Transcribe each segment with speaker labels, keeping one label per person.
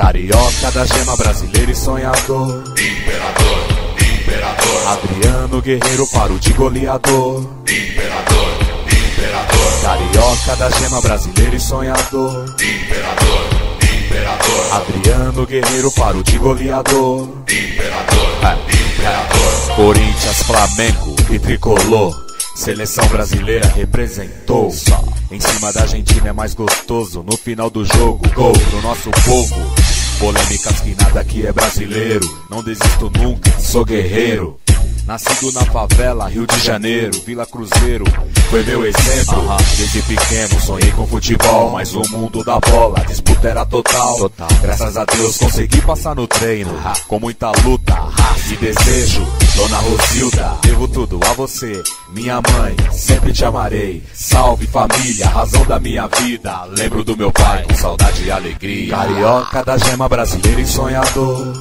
Speaker 1: Carioca da gema brasileiro e sonhador.
Speaker 2: Imperador, imperador.
Speaker 1: Adriano Guerreiro para o de goleador.
Speaker 2: Imperador, imperador.
Speaker 1: Carioca da gema brasileiro e sonhador.
Speaker 2: Imperador, imperador.
Speaker 1: Adriano Guerreiro para o de goleador.
Speaker 2: Imperador,
Speaker 1: É,
Speaker 2: imperador.
Speaker 1: Corinthians, Flamengo e Tricolor. Seleção brasileira representou. Em cima da Argentina é mais gostoso. No final do jogo, gol pro nosso povo. Polêmicas que nada aqui é brasileiro. Não desisto nunca, sou guerreiro. Nascido na favela, Rio de Janeiro, Vila Cruzeiro, foi meu exemplo. Desde pequeno sonhei com futebol, mas o mundo da bola, disputa era total. Graças a Deus consegui passar no treino, com muita luta, raça e desejo. Dona Rosilda, devo tudo a você, minha mãe, sempre te amarei. Salve família, razão da minha vida. Lembro do meu pai com saudade e alegria. Carioca da gema brasileira e sonhador.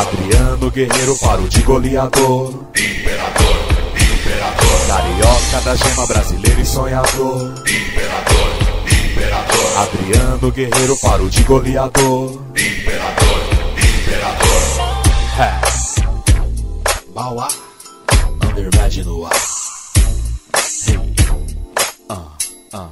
Speaker 1: Adriano Guerreiro para o de goleador.
Speaker 2: Imperador, imperador.
Speaker 1: Carioca da gema brasileiro e sonhador.
Speaker 2: Imperador, imperador.
Speaker 1: Adriano Guerreiro para o de goleador.
Speaker 2: Imperador, imperador.
Speaker 1: É. Bauá, underbad no ar. Ah, ah.